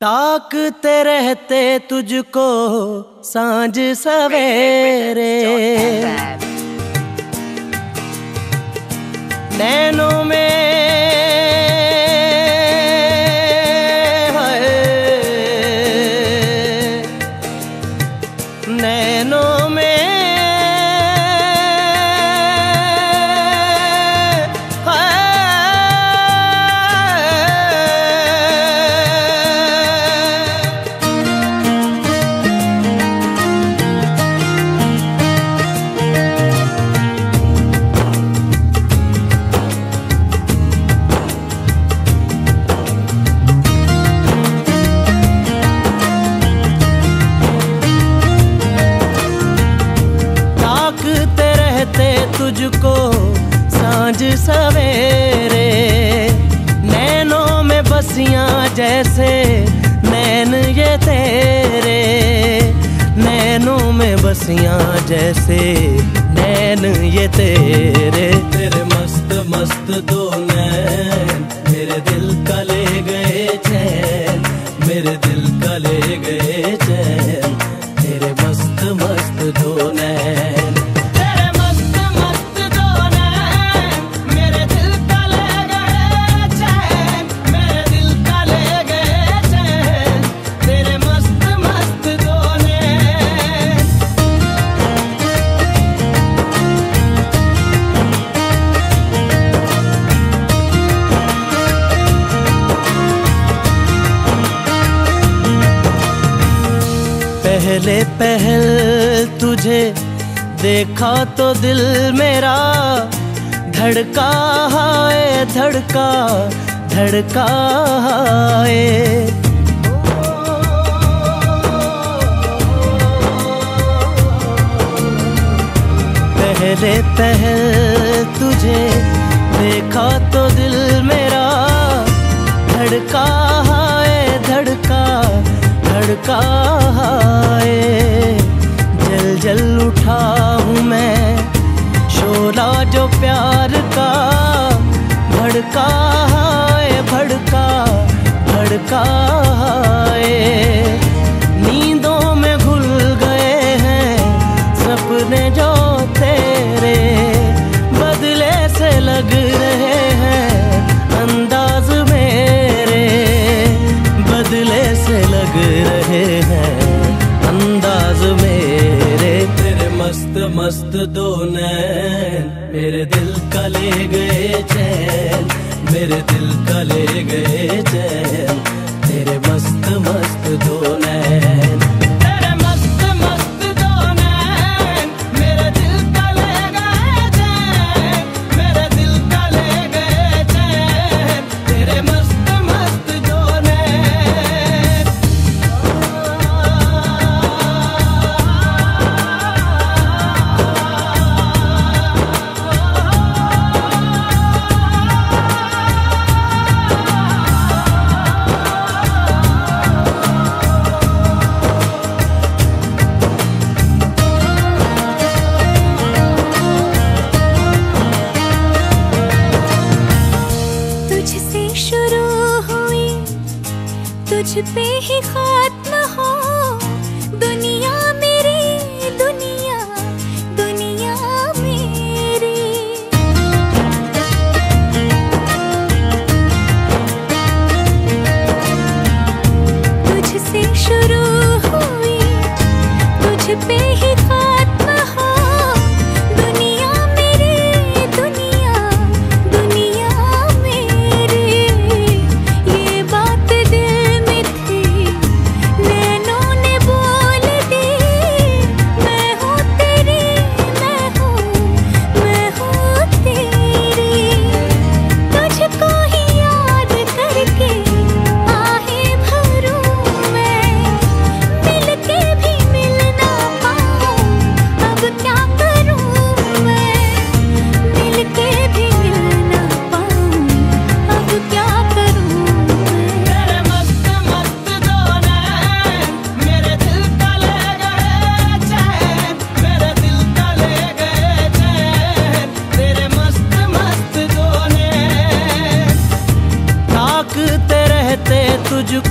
ताकते रहते तुझको साँझ सवेरे। नैनों में नैनों में तुझको साँझ सवेरे। नैनों में बसियाँ जैसे नैन ये तेरे। नैनों में बसियाँ जैसे नैन ये तेरे। तेरे मस्त मस्त दो नैन मेरे दिल का ले गए चैन। मेरे दिल का ले गए चैन। तेरे मस्त मस्त दो नैन। पहले पहल तुझे देखा तो दिल मेरा। धड़का है धड़का धड़का है पहले पहल तुझे देखा तो दिल मेरा। धड़का धड़का है जल जल उठा हूँ मैं। शोला जो प्यार का भड़का है भड़का भड़का है बदले से लग रहे हैं। अंदाज मेरे, तेरे मस्त मस्त दो मेरे दिल का ले गए चैन, मेरे दिल का ले गए चैन। तुझ पे ही खत्म हो। दुनिया मेरी, दुनिया दुनिया मेरी। तुझसे शुरू हुई, तुझ पे ही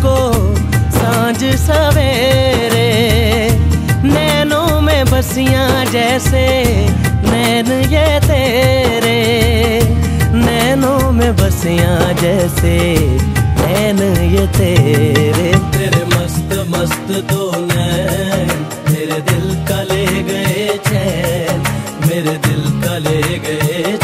को साँझ सवेरे, नैनों में बसियाँ जैसे नैन ये तेरे, नैनों में बसियाँ जैसे नैन ये तेरे। तेरे मस्त मस्त दो नैन तेरे दिल का ले गए चैन, मेरे दिल का ले गए